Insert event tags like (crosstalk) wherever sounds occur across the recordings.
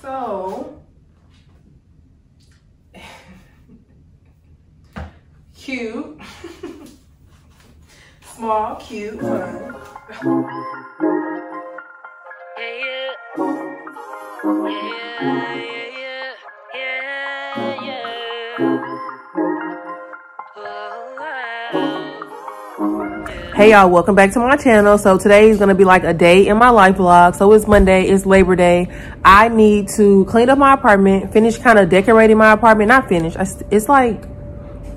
So, (laughs) cute, (laughs) small, cute, fun. Yeah, yeah, yeah, yeah, Hey y'all, welcome back to my channel. So today is gonna be like a day in my life vlog. So it's Monday, it's Labor Day. I need to clean up my apartment, finish kind of decorating my apartment. Not finish, it's like,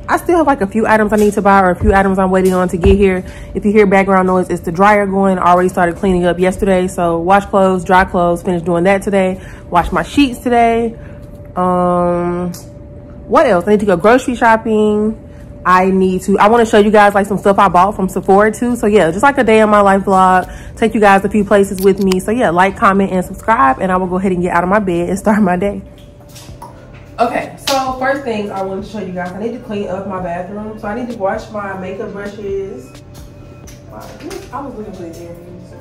I still have like a few items I need to buy or a few items I'm waiting on to get here. If you hear background noise, it's the dryer going. I already started cleaning up yesterday. So wash clothes, dry clothes, finish doing that today. Wash my sheets today. Um, what else? I need to go grocery shopping. I need to, I want to show you guys like some stuff I bought from Sephora too. So yeah, just like a day in my life vlog, take you guys a few places with me. So yeah, like, comment, and subscribe. And I will go ahead and get out of my bed and start my day. Okay, so first things I want to show you guys, I need to clean up my bathroom. So I need to wash my makeup brushes. I was looking for earrings.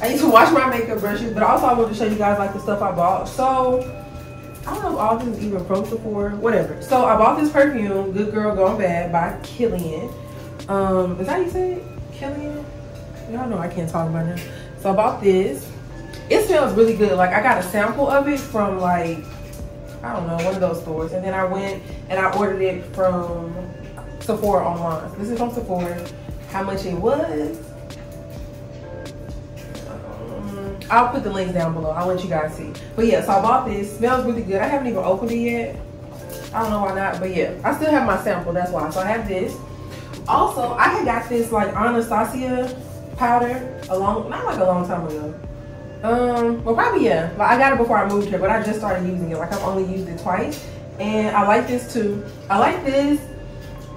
I need to wash my makeup brushes, but also I want to show you guys like the stuff I bought. So I don't know if all this is even from Sephora, whatever. So I bought this perfume, Good Girl Gone Bad by Kilian. Um, is that how you say it? Kilian? Y'all know I can't talk about that. So I bought this. It smells really good. Like I got a sample of it from like, I don't know, one of those stores. And then I went and I ordered it from Sephora online. This is from Sephora. How much it was? I'll put the links down below. I'll let you guys see. But yeah, so I bought this. Smells really good. I haven't even opened it yet. I don't know why not, but yeah. I still have my sample, that's why. So I have this. Also, I had got this like Anastasia powder a long, not like a long time ago. Um, well probably yeah. Like I got it before I moved here, but I just started using it. Like I've only used it twice. And I like this too. I like this.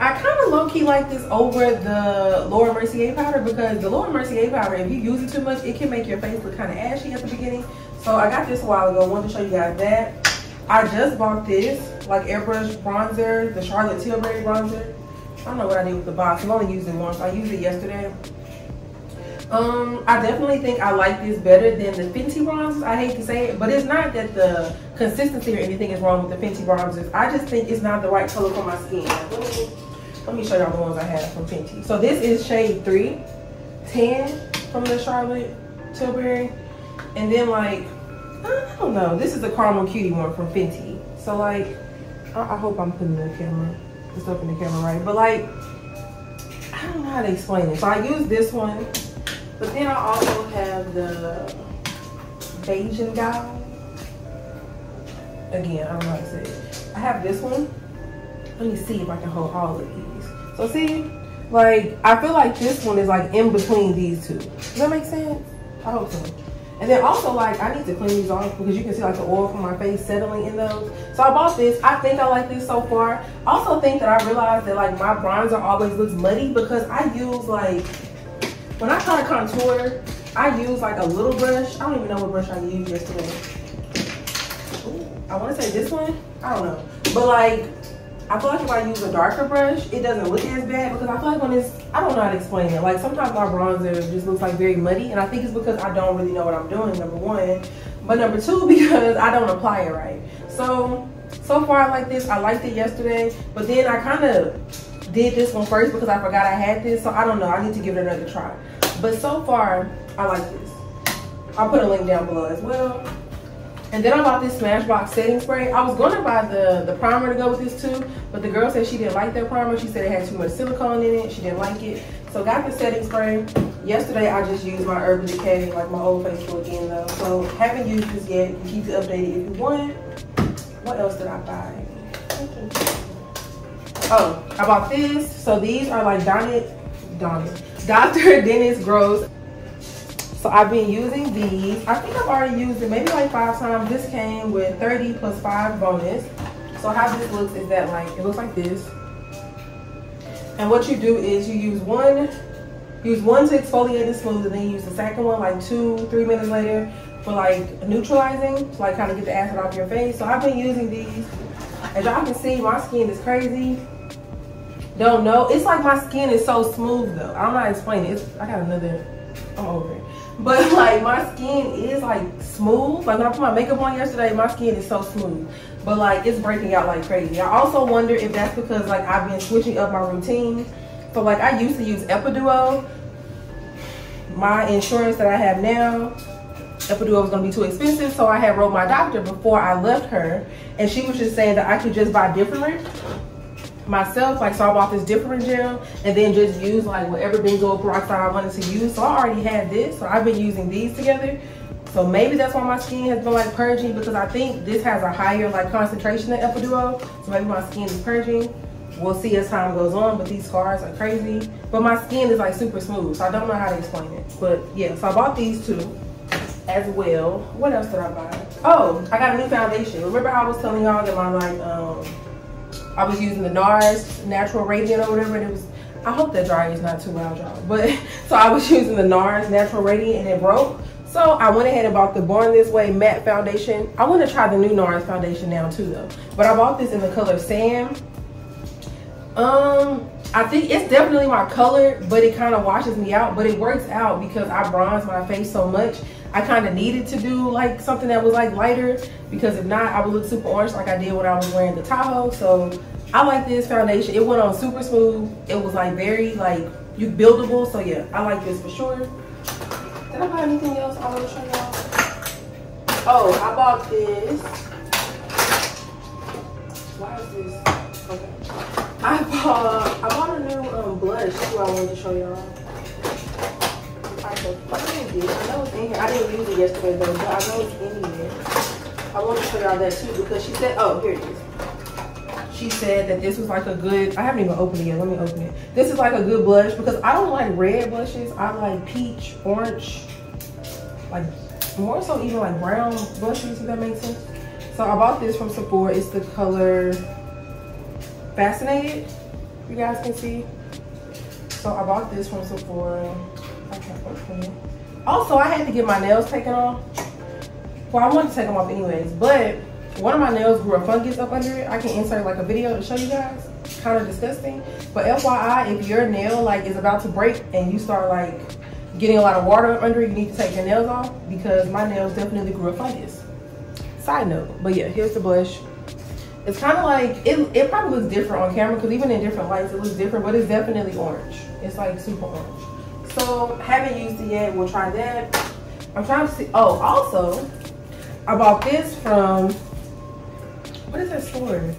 I kind of low-key like this over the Laura Mercier powder because the Laura Mercier powder, if you use it too much, it can make your face look kind of ashy at the beginning. So I got this a while ago. I wanted to show you guys that. I just bought this, like airbrush bronzer, the Charlotte Tilbury bronzer. I don't know what I did with the box. I've only used it once. I used it yesterday. Um, I definitely think I like this better than the Fenty bronzers. I hate to say it, but it's not that the consistency or anything is wrong with the Fenty bronzers. I just think it's not the right color for my skin. Let me, show y'all the ones I have from Fenty. So this is shade 3, 10 from the Charlotte Tilbury. And then like, I don't know. This is the Caramel Cutie one from Fenty. So like, I, I hope I'm putting the camera, the stuff in the camera right. But like, I don't know how to explain it. So I use this one. But then I also have the Beijing guy. Again, I don't know how to say it. I have this one. Let me see if I can hold all of these. So see, like, I feel like this one is like in between these two. Does that make sense? I hope so. And then also like, I need to clean these off because you can see like the oil from my face settling in those. So I bought this. I think I like this so far. I also think that I realized that like my bronzer always looks muddy because I use like, when I try to contour, I use like a little brush. I don't even know what brush I used yesterday. Ooh, I want to say this one. I don't know. But like, I feel like if I use a darker brush, it doesn't look as bad because I feel like when it's, I don't know how to explain it. Like sometimes my bronzer just looks like very muddy and I think it's because I don't really know what I'm doing, number one. But number two, (laughs) because I don't apply it right. So, so far I like this. I liked it yesterday, but then I kind of did this one first because I forgot I had this. So I don't know, I need to give it another try. But so far, I like this. I'll put a link down below as well. And then I bought this Smashbox setting spray. I was going to buy the, the primer to go with this too, but the girl said she didn't like that primer. She said it had too much silicone in it. She didn't like it. So got the setting spray. Yesterday I just used my Urban Decay, like my old facial again though. So haven't used this yet. You keep it updated if you want. What else did I buy? Oh, I bought this. So these are like Donnet, Donnet, Dr. Dennis Gross. So I've been using these. I think I've already used it maybe like five times. This came with 30 plus five bonus. So how this looks is that like, it looks like this. And what you do is you use one, use one to exfoliate and smooth, and then use the second one like two, three minutes later for like neutralizing, to like kind of get the acid off your face. So I've been using these. As y'all can see, my skin is crazy. Don't know. It's like my skin is so smooth though. I'm not explaining. It's, I got another, I'm over it. But like my skin is like smooth. Like when I put my makeup on yesterday, my skin is so smooth. But like it's breaking out like crazy. I also wonder if that's because like I've been switching up my routine. So like I used to use Epiduo. My insurance that I have now, Epiduo was gonna be too expensive. So I had wrote my doctor before I left her. And she was just saying that I could just buy Differin myself. Like, so I bought this Differin gel and then just use like whatever benzoyl peroxide I wanted to use. So I already had this. So I've been using these together. So maybe that's why my skin has been like purging because I think this has a higher like concentration than Epiduo. So maybe my skin is purging. We'll see as time goes on, but these scars are crazy. But my skin is like super smooth, so I don't know how to explain it. But yeah, so I bought these two as well. What else did I buy? Oh, I got a new foundation. Remember how I was telling y'all that my like um I was using the NARS Natural Radiant or whatever, and it was, I hope that dryer is not too loud, y'all. But, (laughs) so I was using the NARS Natural Radiant and it broke. So I went ahead and bought the Born This Way matte foundation. I want to try the new NARS foundation now too though. But I bought this in the color Sam. Um, I think it's definitely my color, but it kind of washes me out. But it works out because I bronze my face so much. I kind of needed to do like something that was like lighter because if not, I would look super orange like I did when I was wearing the Tahoe. So I like this foundation. It went on super smooth. It was like very like you buildable. So yeah, I like this for sure. Did I buy anything else I want to show y'all? Oh, I bought this. Why is this? Okay. I bought I bought a new um, blush. That's I wanted to show y'all. I know it's in here. I didn't use it yesterday though, but I know it's in here. I want to show y'all that too because she said, oh, here it is. She said that this was like a good, I haven't even opened it yet. Let me open it. This is like a good blush because I don't like red blushes. I like peach, orange, like more so even like brown blushes, if that makes sense. So I bought this from Sephora. It's the color Fascinated. You guys can see. So I bought this from Sephora. Also, I had to get my nails taken off. Well, I wanted to take them off anyways, but one of my nails grew a fungus up under it. I can insert like a video to show you guys. Kind of disgusting. But FYI, if your nail like is about to break and you start like getting a lot of water up under it, you need to take your nails off because my nails definitely grew a fungus. Side note, but yeah, here's the blush. It's kind of like, it, it probably looks different on camera because even in different lights, it looks different, but it's definitely orange. It's like super orange. So haven't used it yet. We'll try that. I'm trying to see. Oh, also, I bought this from, what is that store?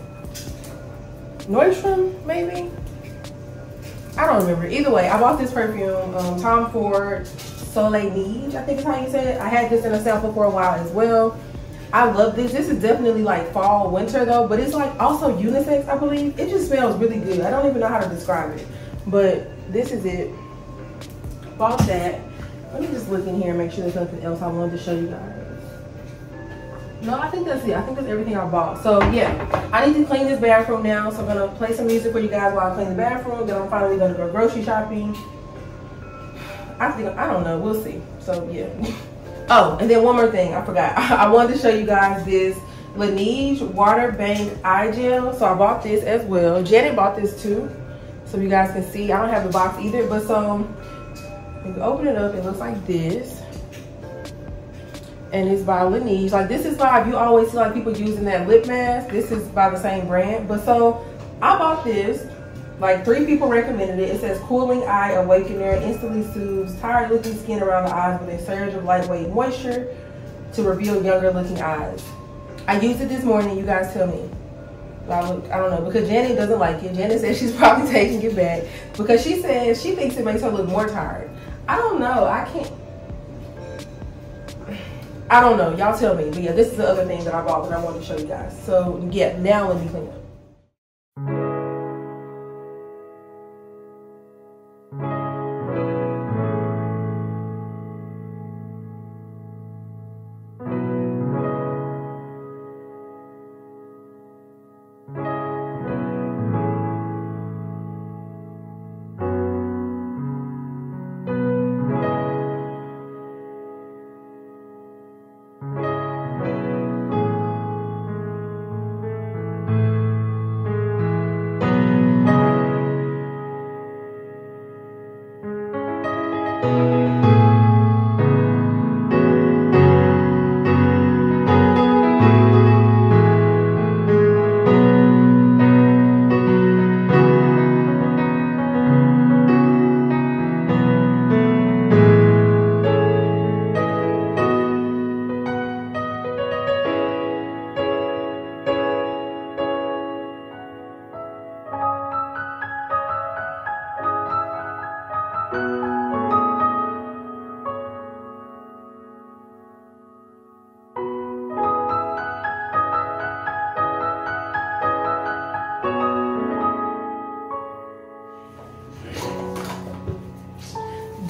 Nordstrom, maybe? I don't remember. Either way, I bought this perfume, um, Tom Ford Soleil Neige, I think is how you say it. I had this in a sample for a while as well. I love this. This is definitely like fall, winter though, but it's like also unisex, I believe. It just smells really good. I don't even know how to describe it, but this is it bought that. Let me just look in here and make sure there's nothing else I wanted to show you guys. No, I think that's it. I think that's everything I bought. So yeah, I need to clean this bathroom now. So I'm gonna play some music for you guys while I clean the bathroom. Then I'm finally gonna go grocery shopping. I think I don't know. We'll see. So yeah. (laughs) oh, and then one more thing. I forgot. (laughs) I wanted to show you guys this Laneige Water Bank Eye Gel. So I bought this as well. Janet bought this too. So you guys can see. I don't have the box either, but you open it up, it looks like this. And it's by Laneige. Like this is by, you always see like people using that lip mask. This is by the same brand. But so I bought this. Like three people recommended it. It says cooling eye awakener, instantly soothes tired looking skin around the eyes with a surge of lightweight moisture to reveal younger looking eyes. I used it this morning, you guys tell me. I, look, I don't know because Janet doesn't like it. Janet says she's (laughs) probably taking it back because she says she thinks it makes her look more tired. I don't know. I can't. I don't know. Y'all tell me. But yeah, this is the other thing that I bought that I wanted to show you guys. So yeah, now let me clean up.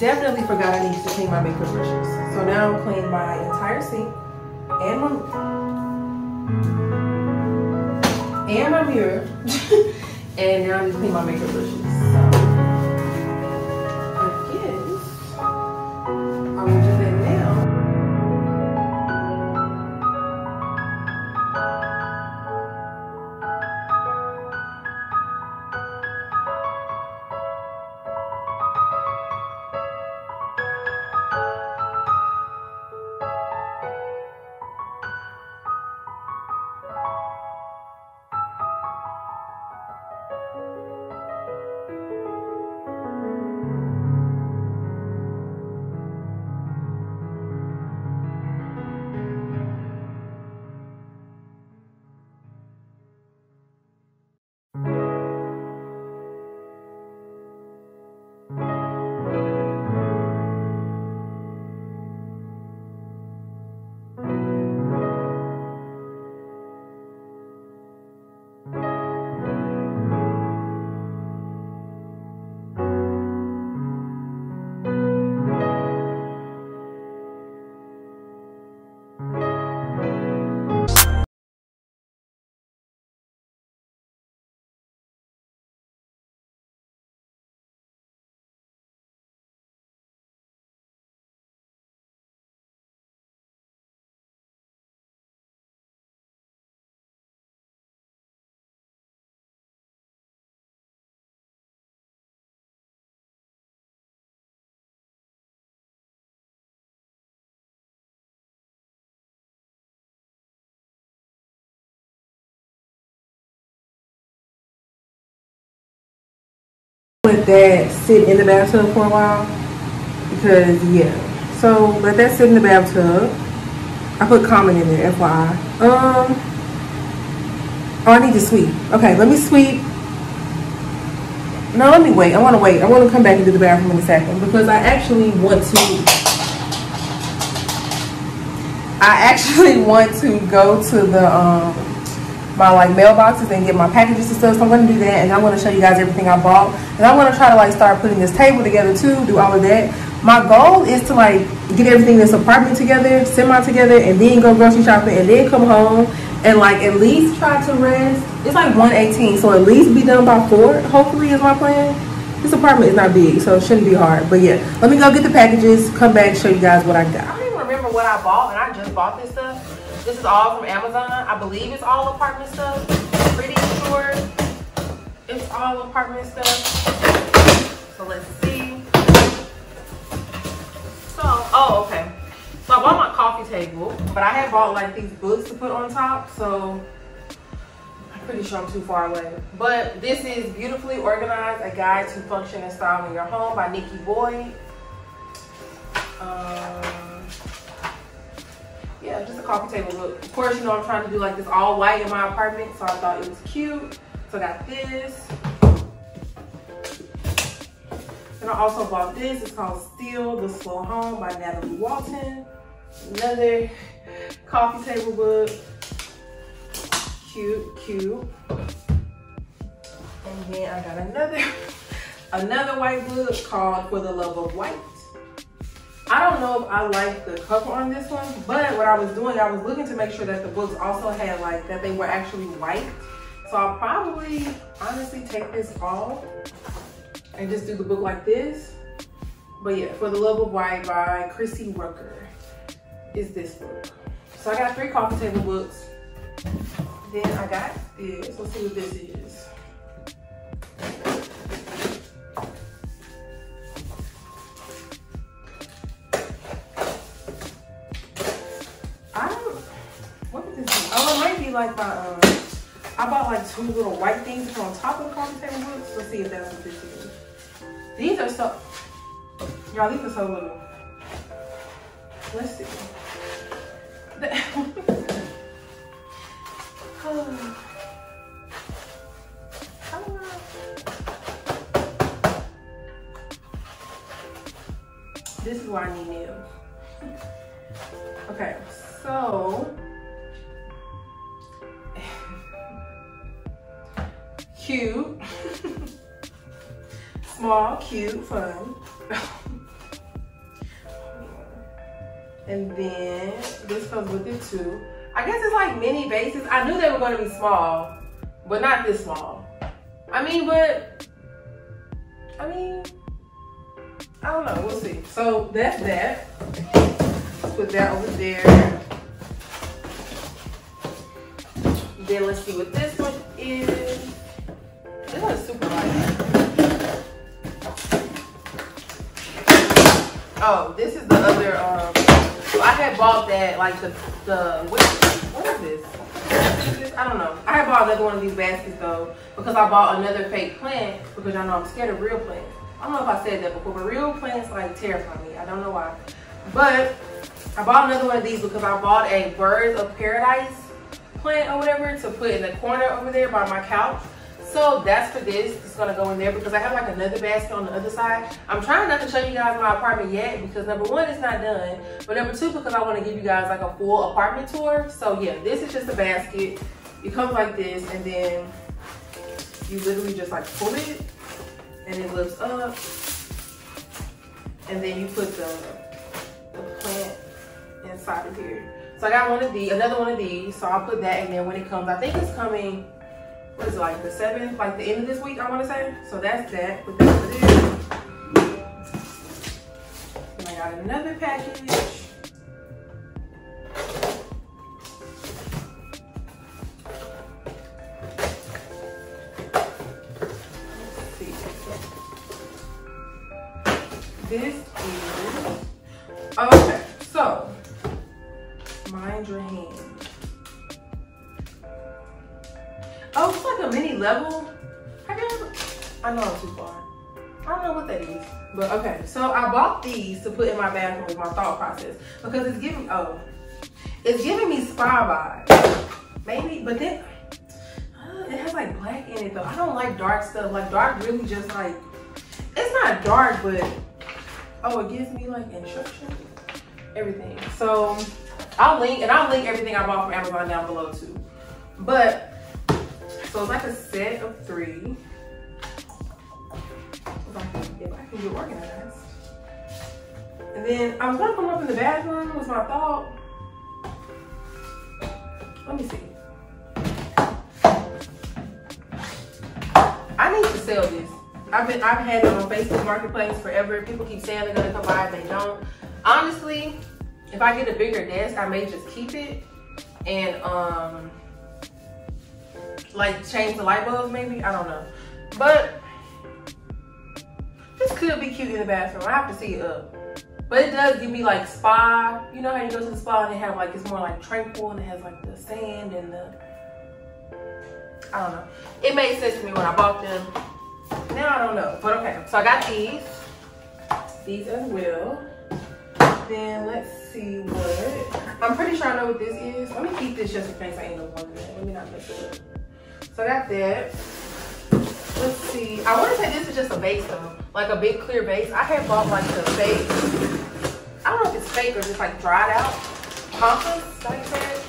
Definitely forgot I needed to clean my makeup brushes. So now I'm cleaning my entire sink and my (laughs) and my mirror. (laughs) and now I need to clean my makeup brushes. That sit in the bathtub for a while? Because yeah. So let that sit in the bathtub. I put comment in there FYI um oh I need to sweep. Okay let me sweep. No let me wait. I want to wait. I want to come back into the bathroom in a second because I actually want to I actually (laughs) want to go to the um my like mailboxes and get my packages and stuff. So I'm gonna do that and I'm gonna show you guys everything I bought. And I'm gonna try to like start putting this table together too, do all of that. My goal is to like get everything in this apartment together, semi together, and then go grocery shopping and then come home and like at least try to rest. It's like 118, so at least be done by four, hopefully is my plan. This apartment is not big, so it shouldn't be hard. But yeah, let me go get the packages, come back, show you guys what I got. I don't even remember what I bought, and I just bought this. This is all from Amazon. I believe it's all apartment stuff. Pretty sure it's all apartment stuff. So let's see. So, oh, okay. So I bought my coffee table, but I had bought like these books to put on top. So I'm pretty sure I'm too far away. But this is Beautifully Organized, A Guide to Function and Style in Your Home by Nikki Boyd. Um, yeah, just a coffee table look. Of course, you know I'm trying to do like this all white in my apartment, so I thought it was cute. So I got this. And I also bought this. It's called Still the Slow Home by Natalie Walton. Another coffee table book. Cute, cute. And then I got another, (laughs) another white book called For the Love of White. I don't know if I like the cover on this one, but what I was doing, I was looking to make sure that the books also had like, that they were actually white. So I'll probably honestly take this off and just do the book like this. But yeah, For the Love of White by Chrissy Rucker is this book. So I got three coffee table books. Then I got this. Let's see what this is. Like my, um, I bought like two little white things on top of the coffee table books. Let's see if that's what this is. These are so, y'all, these are so little. Let's see. (laughs) this is why I need nails. Okay, so cute, small, cute, fun. And then this comes with it too. I guess it's like mini bases. I knew they were gonna be small, but not this small. I mean, but, I mean, I don't know, we'll see. So that's that. Let's put that over there. Then let's see what this one is. Is super light. Oh, this is the other, um, so I had bought that, like the, the, what, what is this? I don't know. I had bought another one of these baskets though, because I bought another fake plant, because I know I'm scared of real plants. I don't know if I said that before, but real plants like terrify me. I don't know why. But I bought another one of these because I bought a birds of paradise plant or whatever to put in the corner over there by my couch. So that's for this. It's gonna go in there because I have like another basket on the other side. I'm trying not to show you guys my apartment yet because number one, it's not done. But number two, because I wanna give you guys like a full apartment tour. So yeah, this is just a basket. It comes like this and then you literally just like pull it and it lifts up. And then you put the, the plant inside of here. So I got one of these, another one of these. So I'll put that in there when it comes. I think it's coming, what is it, like the 7th, like the end of this week, I want to say. So that's that. Put that over there. And I got another package. This is, oh, okay, Mini level. I guess I know I'm too far. I don't know what that is. But okay, so I bought these to put in my bathroom with my thought process because it's giving oh, it's giving me spa vibes. Maybe, but then uh, it has like black in it though. I don't like dark stuff. Like dark really just like it's not dark, but oh, it gives me like instructions, everything. So I'll link and I'll link everything I bought from Amazon down below too. But so it's like a set of three. If I can, if I can get organized. And then I was gonna them up in the bathroom was my thought. Let me see. I need to sell this. I've been I've had it on Facebook Marketplace forever. People keep saying they're gonna come buy and they don't. Honestly, if I get a bigger desk, I may just keep it and um like change the light bulbs maybe. I don't know. But this could be cute in the bathroom. I have to see it up. But it does give me like spa. You know how you go to the spa and they have like it's more like tranquil and it has like the sand and the I don't know. It made sense to me when I bought them. Now I don't know. But okay. So I got these. These as well. Then let's see what. I'm pretty sure I know what this is. Let me keep this just in case I end up wanting it. Let me not mess it up. So I got that. Let's see. I want to say this is just a base though. Like a big clear base. I had bought like the fake. I don't know if it's fake or just like dried out pampas, like said.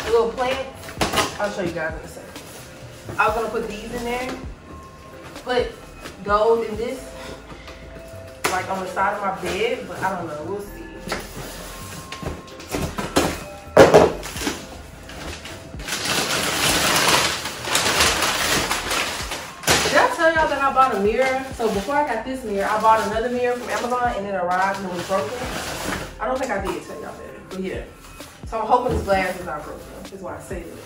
A little plant. I'll show you guys in a second. I was gonna put these in there. Put gold in this like on the side of my bed, but I don't know. We'll see. Bought a mirror? So before I got this mirror, I bought another mirror from Amazon and it arrived and it was broken. I don't think I did tell y'all that, but yeah. So I'm hoping this glass is not broken. Is why I say it.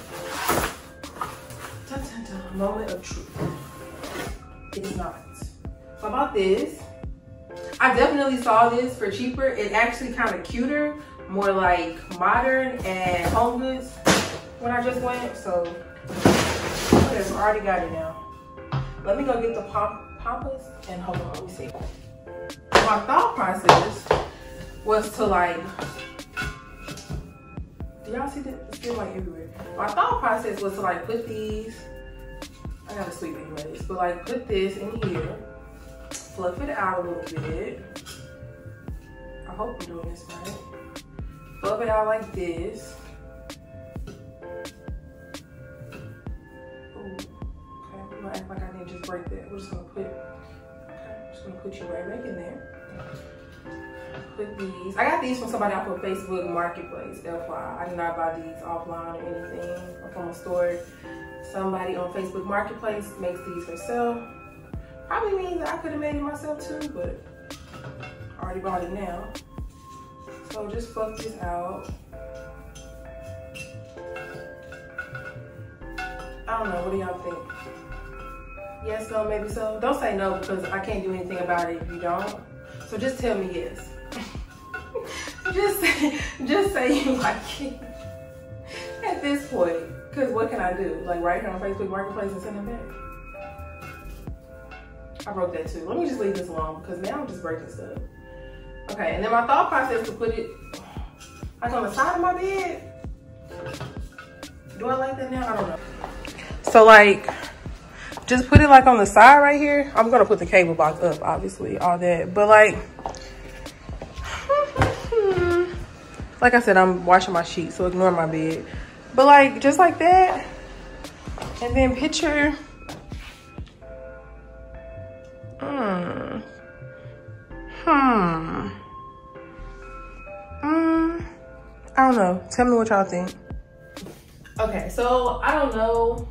Dun, dun, dun. Moment of truth. It is not. So I bought this. I definitely saw this for cheaper. It's actually kind of cuter, more like modern and home goods when I just went. So whatever, I already got it now. Let me go get the pom pampas and hold on, let me see. My thought process was to like, do y'all see that? It's still like everywhere. My thought process was to like put these, I gotta sweep anyways, but like put this in here fluff it out a little bit. I hope I'm doing this right. Fluff it out like this. I'm gonna act like I didn't just break that. We're just gonna put, I'm just gonna put you right back in there. put these. I got these from somebody off of Facebook Marketplace, FYI. I did not buy these offline or anything or from a store. Somebody on Facebook Marketplace makes these herself. Probably means that I could have made it myself too, but I already bought it now. So just fuck this out. I don't know, what do y'all think? Yes, no, maybe so. Don't say no because I can't do anything about it if you don't. So just tell me yes. (laughs) just say, just say you like it at this point. Cause what can I do? Like right here on Facebook Marketplace and send it back. I broke that too. Let me just leave this alone because now I'm just breaking stuff. Okay, and then my thought process to put it like on the side of my bed. Do I like that now? I don't know. So like, just put it like on the side right here. I'm gonna put the cable box up, obviously, all that. But like, (laughs) like I said, I'm washing my sheets, so ignore my bed. But like, just like that. And then picture, hmm, hmm, hmm, I don't know. Tell me what y'all think. Okay, so I don't know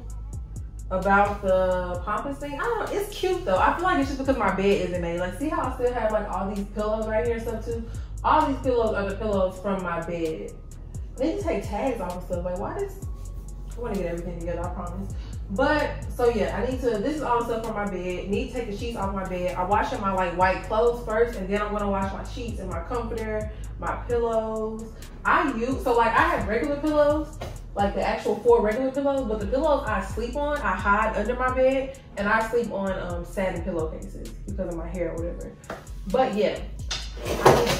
about the pampas thing. I don't know. It's cute though. I feel like it's just because my bed isn't made. Like, see how I still have like all these pillows right here and stuff too? All these pillows are the pillows from my bed. They just take tags off and stuff. Like, why does I want to get everything together, I promise. But so yeah, I need to. This is all the stuff from my bed. Need to take the sheets off my bed. I wash my like white clothes first, and then I'm gonna wash my sheets and my comforter, my pillows. I use so like I have regular pillows, like the actual four regular pillows, but the pillows I sleep on, I hide under my bed, and I sleep on um, satin pillowcases because of my hair or whatever. But yeah, I need,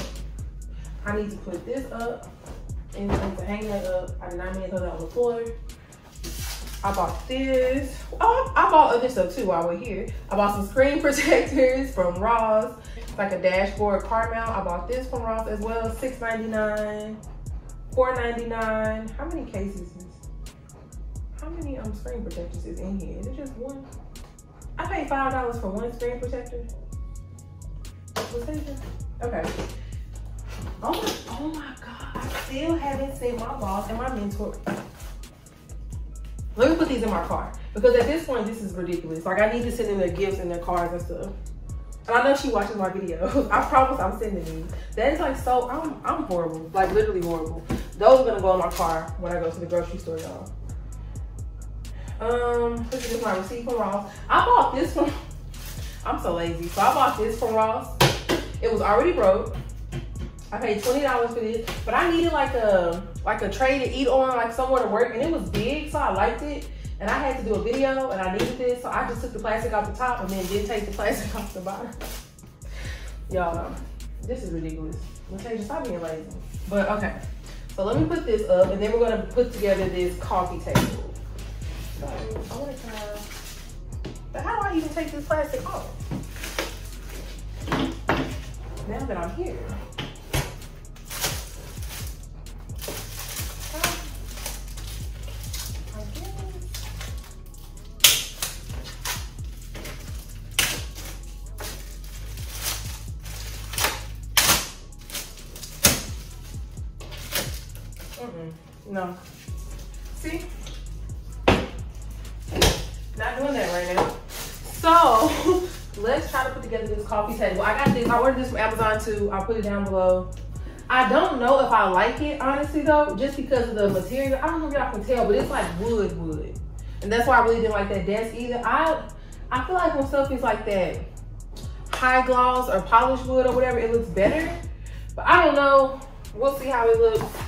I need to put this up and to hang that up. I did not mean to put that on the floor. I bought this. Oh, I bought other stuff too while we're here. I bought some screen (laughs) protectors from Ross. It's like a dashboard car mount. I bought this from Ross as well, $6.99, $4.99. How many cases is, how many um screen protectors is in here? Is it just one? I paid $5 for one screen protector. Okay. Oh my, oh my God, I still haven't seen my boss and my mentor. Let me put these in my car because at this point, this is ridiculous. Like I need to send them their gifts and their cards and stuff. And I know she watches my videos. (laughs) I promise I'm sending these. That is like so, I'm, I'm horrible, like literally horrible. Those are gonna go in my car when I go to the grocery store, y'all. Um, this is my receipt from Ross. I bought this from, (laughs) I'm so lazy. So I bought this from Ross. It was already broke. I paid $20 for this, but I needed like a like a tray to eat on, like somewhere to work, and it was big, so I liked it. And I had to do a video, and I needed this, so I just took the plastic off the top and then didn't take the (laughs) plastic off the bottom. Y'all, this is ridiculous. Lataysia, stop being lazy. But okay, so let me put this up, and then we're gonna put together this coffee table. So I want to kind of, but how do I even take this plastic off? Now that I'm here. No. See? Not doing that right now. So, (laughs) let's try to put together this coffee table. I got this. I ordered this from Amazon too. I'll put it down below. I don't know if I like it, honestly, though, just because of the material. I don't know if y'all can tell, but it's like wood wood. And that's why I really didn't like that desk either. I I feel like when stuff is like that high gloss or polished wood or whatever, it looks better. But I don't know. We'll see how it looks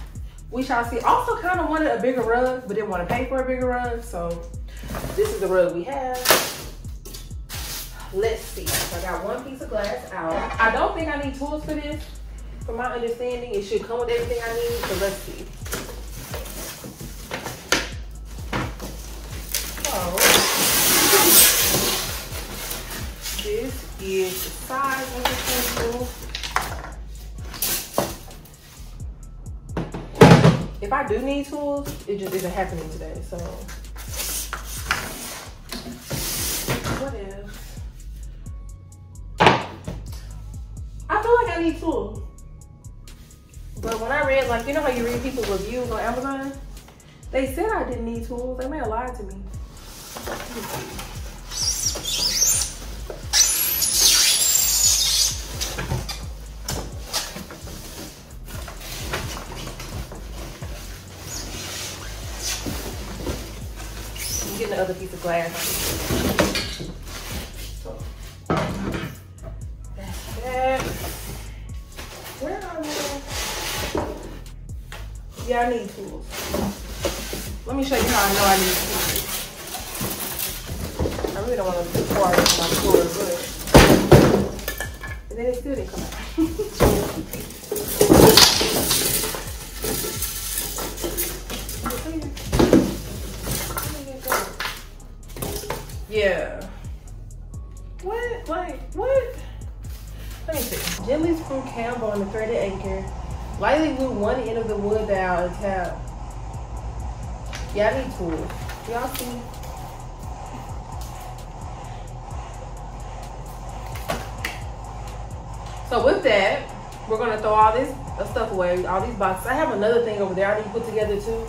we shall see. Also kind of wanted a bigger rug, but didn't want to pay for a bigger rug. So this is the rug we have. Let's see. So I got one piece of glass out. I don't think I need tools for this. From my understanding, it should come with everything I need. So let's see. So this is the size of the pencil. If I do need tools, it just isn't happening today. So what if I feel like I need tools. But when I read, like, you know how you read people's reviews on Amazon? They said I didn't need tools. They may have lied to me. Glass. That's that. Where are they? Yeah, I need tools. Let me show you how I know I need tools. I really don't want to be far into my floor, but and then it still didn't come out. Let me see. Gently screw Campbell on the threaded anchor. Lightly glue one end of the wood down and tap. Yeah, I need tools. Y'all see? So with that, we're gonna throw all this stuff away, all these boxes. I have another thing over there I need to put together too.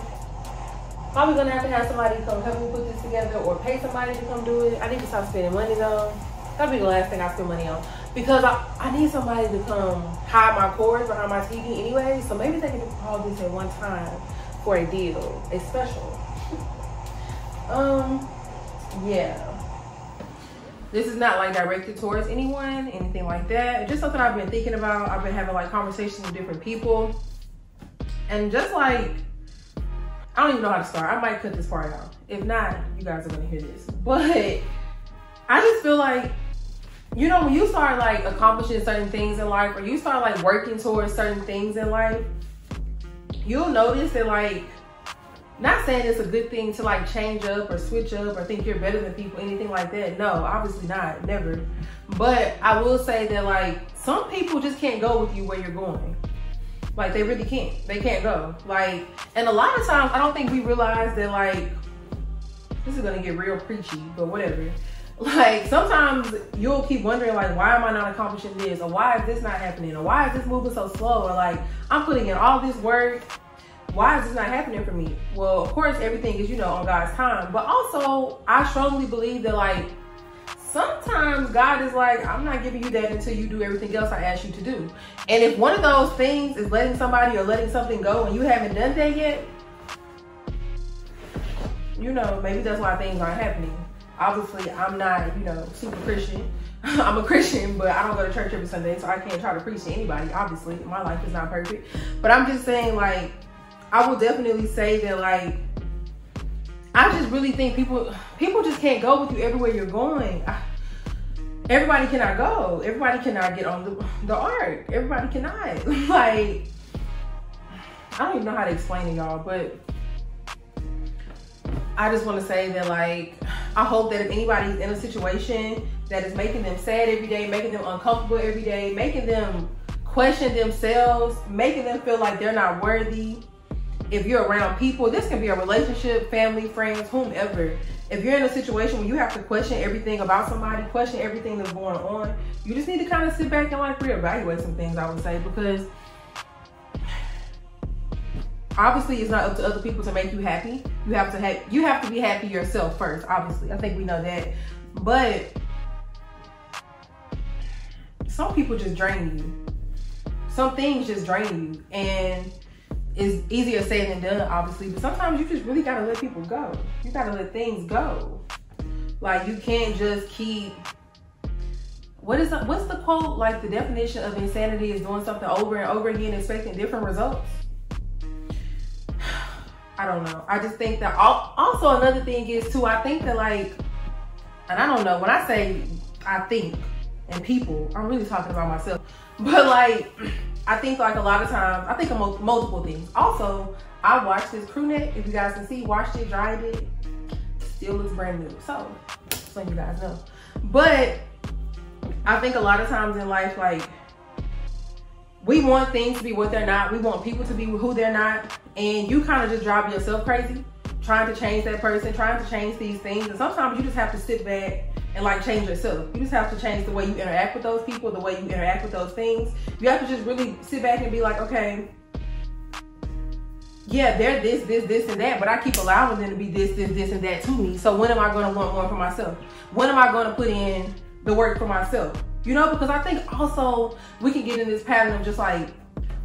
Probably gonna have to have somebody come help me put this together or pay somebody to come do it. I need to stop spending money though. That'll be the last thing I spend money on. Because I, I need somebody to come hide my cords behind my TV anyway. So maybe they can do all this at one time for a deal, a special. um, yeah. This is not like directed towards anyone, anything like that. It's just something I've been thinking about. I've been having like conversations with different people. And just like, I don't even know how to start. I might cut this part out. If not, you guys are gonna hear this. But I just feel like you know, when you start like accomplishing certain things in life or you start like working towards certain things in life, you'll notice that like, not saying it's a good thing to like change up or switch up or think you're better than people, anything like that. No, obviously not, never. But I will say that like, some people just can't go with you where you're going. Like they really can't. They can't go. Like, and a lot of times I don't think we realize that like, this is gonna get real preachy, but whatever like sometimes you'll keep wondering like why am i not accomplishing this? Or why is this not happening? Or why is this moving so slow? Or like i'm putting in all this work. Why is this not happening for me? Well of course everything is you know on god's time. But also i strongly believe that like sometimes god is like i'm not giving you that until you do everything else i ask you to do. And if one of those things is letting somebody or letting something go and you haven't done that yet you know maybe that's why things aren't happening obviously I'm not, you know, super Christian. (laughs) I'm a Christian, but I don't go to church every Sunday, so I can't try to preach to anybody. Obviously, my life is not perfect. But I'm just saying, like, I will definitely say that, like, I just really think people people just can't go with you everywhere you're going. Everybody cannot go. Everybody cannot get on the the ark. Everybody cannot. (laughs) like, I don't even know how to explain it, y'all, but I just want to say that, like, I hope that if anybody's in a situation that is making them sad every day, making them uncomfortable every day, making them question themselves, making them feel like they're not worthy. If you're around people, this can be a relationship, family, friends, whomever. If you're in a situation where you have to question everything about somebody, question everything that's going on, you just need to kind of sit back and like reevaluate some things, I would say, because obviously it's not up to other people to make you happy. You have to have you have to be happy yourself first, obviously. I think we know that. But some people just drain you. Some things just drain you. And it's easier said than done, obviously. But sometimes you just really gotta let people go. You gotta let things go. Like you can't just keep what is what's the quote? Like the definition of insanity is doing something over and over again, expecting different results. I don't know. I just think that also another thing is too, I think that like, and I don't know, when I say I think and people, I'm really talking about myself. (laughs) But like, (clears throat) I think like a lot of times, I think of multiple things. Also, I watched this crew neck. If you guys can see, washed it, dried it, still looks brand new. So, so you guys know. But I think a lot of times in life, like, we want things to be what they're not. We want people to be who they're not. And you kind of just drive yourself crazy trying to change that person, trying to change these things. And sometimes you just have to sit back and like change yourself. You just have to change the way you interact with those people, the way you interact with those things. You have to just really sit back and be like, okay, yeah, they're this, this, this, and that, but I keep allowing them to be this, this, this, and that to me. So when am I going to want more for myself? When am I going to put in the work for myself? You know, because I think also we can get in this pattern of just like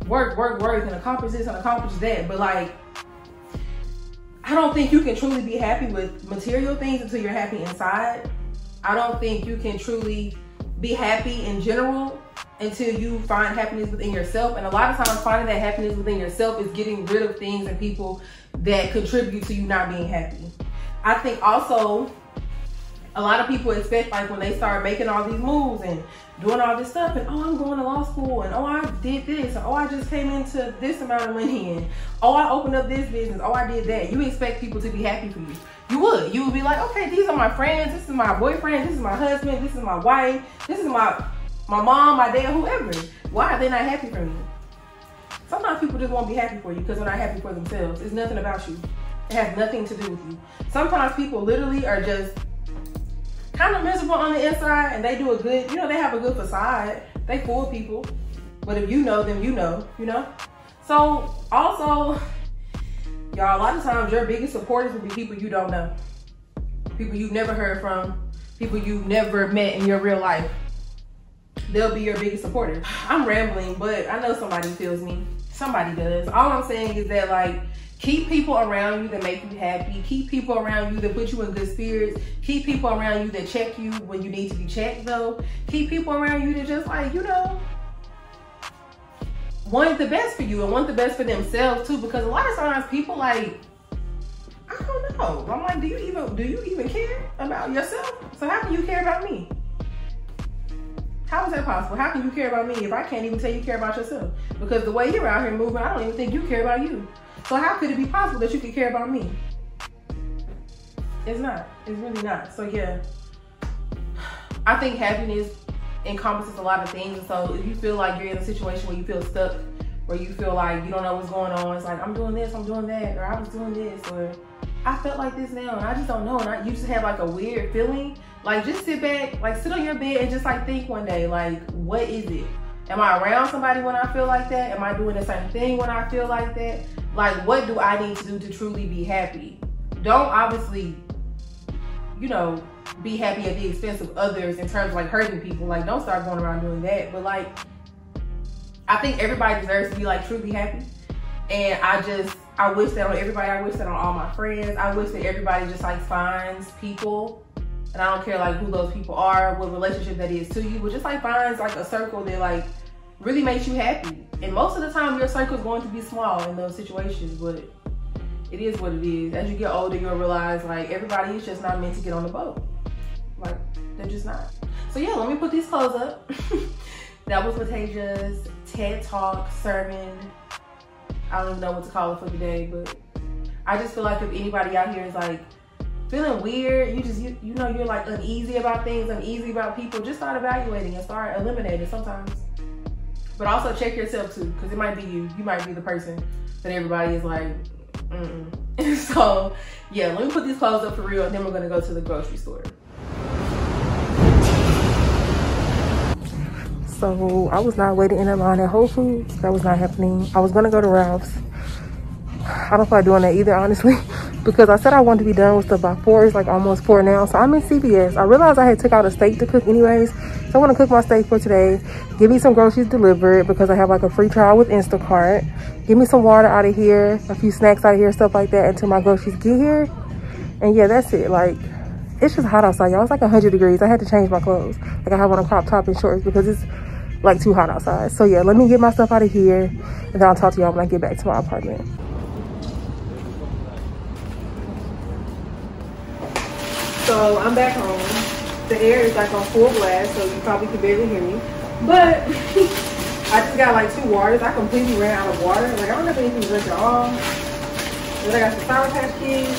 work, work, work, and accomplish this and accomplish that. But like, I don't think you can truly be happy with material things until you're happy inside. I don't think you can truly be happy in general until you find happiness within yourself. And a lot of times finding that happiness within yourself is getting rid of things and people that contribute to you not being happy. I think also a lot of people expect like when they start making all these moves and doing all this stuff and oh I'm going to law school and oh I did this and oh I just came into this amount of money and oh I opened up this business oh I did that. You expect people to be happy for you. You would. You would be like okay these are my friends. This is my boyfriend. This is my husband. This is my wife. This is my my mom my dad whoever. Why are they not happy for me? Sometimes people just won't be happy for you because they're not happy for themselves. It's nothing about you. It has nothing to do with you. Sometimes people literally are just kind of miserable on the inside and they do a good, you know, they have a good facade. They fool people. But if you know them, you know, you know? So also, y'all, a lot of times your biggest supporters will be people you don't know. People you've never heard from, people you've never met in your real life. They'll be your biggest supporters. (sighs) I'm rambling, but I know somebody feels me. Somebody does. All I'm saying is that like Keep people around you that make you happy. Keep people around you that put you in good spirits. Keep people around you that check you when you need to be checked, though. Keep people around you that just like, you know, want the best for you and want the best for themselves too. Because a lot of times people like, I don't know. I'm like, do you even do you even care about yourself? So how can you care about me? How is that possible? How can you care about me if I can't even tell you care about yourself? Because the way you're out here moving, I don't even think you care about you. So how could it be possible that you could care about me? It's not. It's really not. So yeah, I think happiness encompasses a lot of things. So if you feel like you're in a situation where you feel stuck, where you feel like you don't know what's going on, it's like I'm doing this, I'm doing that, or I was doing this, or I felt like this now, and I just don't know. And I, you just have like a weird feeling. Like just sit back, like sit on your bed and just like think one day, like what is it? Am I around somebody when I feel like that? Am I doing the same thing when I feel like that? Like, what do I need to do to truly be happy? Don't obviously, you know, be happy at the expense of others in terms of like hurting people. Like, don't start going around doing that. But like, I think everybody deserves to be like truly happy. And I just, I wish that on everybody, I wish that on all my friends. I wish that everybody just like finds people and I don't care like who those people are, what relationship that is to you, but just like finds like a circle that like really makes you happy. And most of the time your circle is going to be small in those situations, but it is what it is. As you get older, you'll realize like everybody is just not meant to get on the boat. Like they're just not. So yeah, let me put these clothes up. (laughs) that was Lataysia's TED Talk sermon. I don't even know what to call it for today, but I just feel like if anybody out here is like feeling weird, you just, you, you know, you're like uneasy about things, uneasy about people, just start evaluating and start eliminating sometimes. But also check yourself too, because it might be you. You might be the person that everybody is like, mm. (laughs) so, yeah, let me put these clothes up for real, and then we're gonna go to the grocery store. So I was not waiting in a line at Whole Foods. That was not happening. I was gonna go to Ralph's. I don't feel like doing that either, honestly. (laughs) because I said I wanted to be done with stuff by four. It's like almost four now. So I'm in CVS. I realized I had took out a steak to cook anyways. So I want to cook my steak for today. Give me some groceries delivered because I have like a free trial with Instacart. Give me some water out of here, a few snacks out of here, stuff like that until my groceries get here. And yeah, that's it. Like, it's just hot outside, y'all. It's like 100 degrees. I had to change my clothes. Like I have on a crop top and shorts because it's like too hot outside. So yeah, let me get my stuff out of here and then I'll talk to y'all when I get back to my apartment. So I'm back home. The air is like on full blast, so you probably can barely hear me. But (laughs) I just got like two waters. I completely ran out of water. Like I don't have anything to drink at all. Then I got some Sour Patch Kids.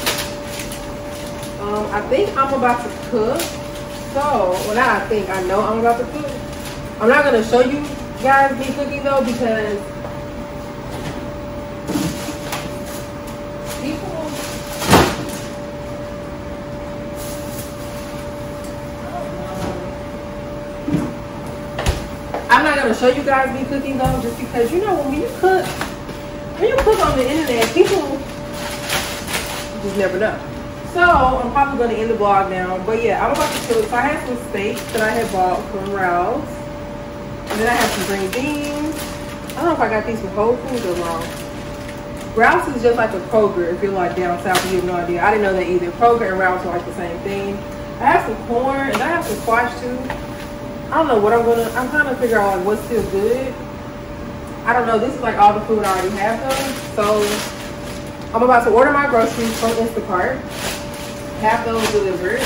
Um, I think I'm about to cook. So, well not I think, I know I'm about to cook. I'm not gonna show you guys me cooking though because Gonna show you guys me cooking though, just because you know when you cook, when you cook on the internet, people just never know. So I'm probably gonna end the vlog now. But yeah, I'm about to cook. So I had some steak that I had bought from Rouse. And then I have some green beans. I don't know if I got these from Whole Foods or wrong. Rouse is just like a Kroger if you're like down south, you have no idea. I didn't know that either. Kroger and Rouse are like the same thing. I have some corn and I have some squash too. I don't know what I'm gonna, I'm trying to figure out like what's still good. I don't know, this is like all the food I already have though. So I'm about to order my groceries from Instacart. Have those delivered.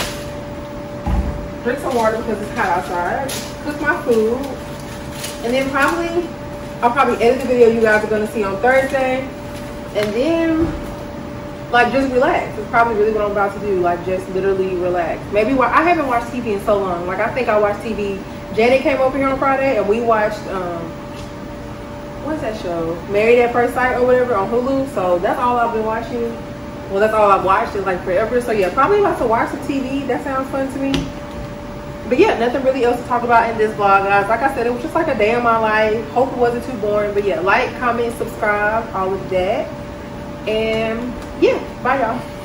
Drink some water because it's hot outside. Cook my food. And then probably, I'll probably edit the video you guys are gonna see on Thursday and then like just relax. It's probably really what I'm about to do. Like just literally relax. Maybe I haven't watched TV in so long. Like I think I watched TV. Janet came over here on Friday and we watched um what's that show? Married at First Sight or whatever on Hulu. So that's all I've been watching. Well, that's all I've watched in like forever. So yeah, probably about to watch some TV. That sounds fun to me. But yeah, nothing really else to talk about in this vlog, guys. Like I said, it was just like a day in my life. Hope it wasn't too boring. But yeah, like, comment, subscribe, all of that. And yeah, bye y'all.